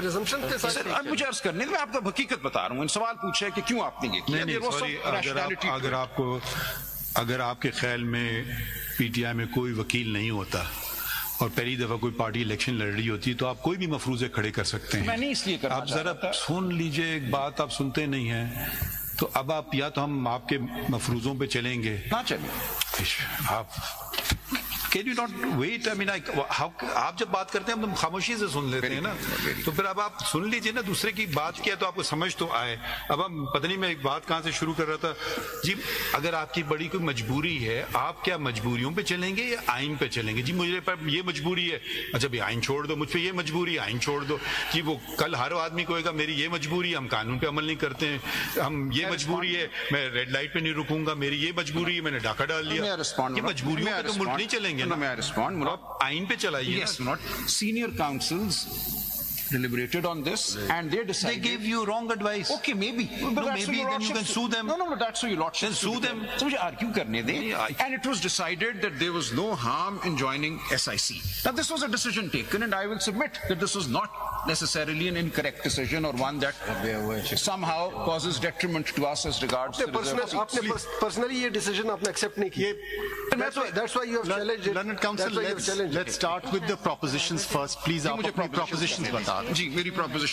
के साथ सर मुझे अर्ज़ करने मैं आपको हकीकत बता रहा हूँ। सवाल पूछे है कि क्यों आपने ये किया नहीं नहीं अगर आप अगर आपको अगर आपके ख्याल में पीटीआई में कोई वकील नहीं होता और पहली दफ़ा कोई पार्टी इलेक्शन लड़ रही होती है तो आप कोई भी मफरूजे खड़े कर सकते हैं। मैं नहीं इसलिए आप जरा सुन लीजिए एक बात आप सुनते नहीं हैं। तो अब आप या तो हम आपके मफरूजों पे चलेंगे। ना चलिए आप can you not wait I mean I आप जब बात करते हैं हम तो खामोशी से सुन लेते हैं ना। तो फिर अब आप सुन लीजिए ना दूसरे की बात किया तो आपको समझ तो आए। अब हम पता नहीं मैं एक बात कहाँ से शुरू कर रहा था। जी अगर आपकी बड़ी कोई मजबूरी है आप क्या मजबूरियों पे चलेंगे या आइन पे चलेंगे? जी मुझे पर ये मजबूरी है। अच्छा भाई आइन छोड़ दो मुझ पर ये मजबूरी है आइन छोड़ दो। जी वो कल हर आदमी को कहेगा मेरी ये मजबूरी है हम कानून पे अमल नहीं करते हैं। हम ये मजबूरी है मैं रेड लाइट पे नहीं रुकूँगा मेरी ये मजबूरी है मैंने डाका डाल लिया ये I पे तो मुल्क नहीं चलेंगे No, ना may I respond, Murad? आप आइन पे चलाइए Yes, not senior councils deliberated on this and they they decided. gave you wrong advice Okay, maybe. But No, that's maybe what your then you can lordship- sue them. No, no, no, that's what your lordship. Then sue them. So मुझे argue करने दें. नहीं, I- And it was decided that there was no harm in joining SIC. Now this was a decision taken and I will submit that this was not necessarily an incorrect decision or one that somehow causes detriment to us as regards the personal reserved seats. आपने personally ये decision आपने accept नहीं किया That's why- that's why you have challenged it. Learned Council, That's why you have let's, challenged it. let's start with the propositions first. Please, आप मुझे अपनी propositions propositions बता दें. जी मेरी proposition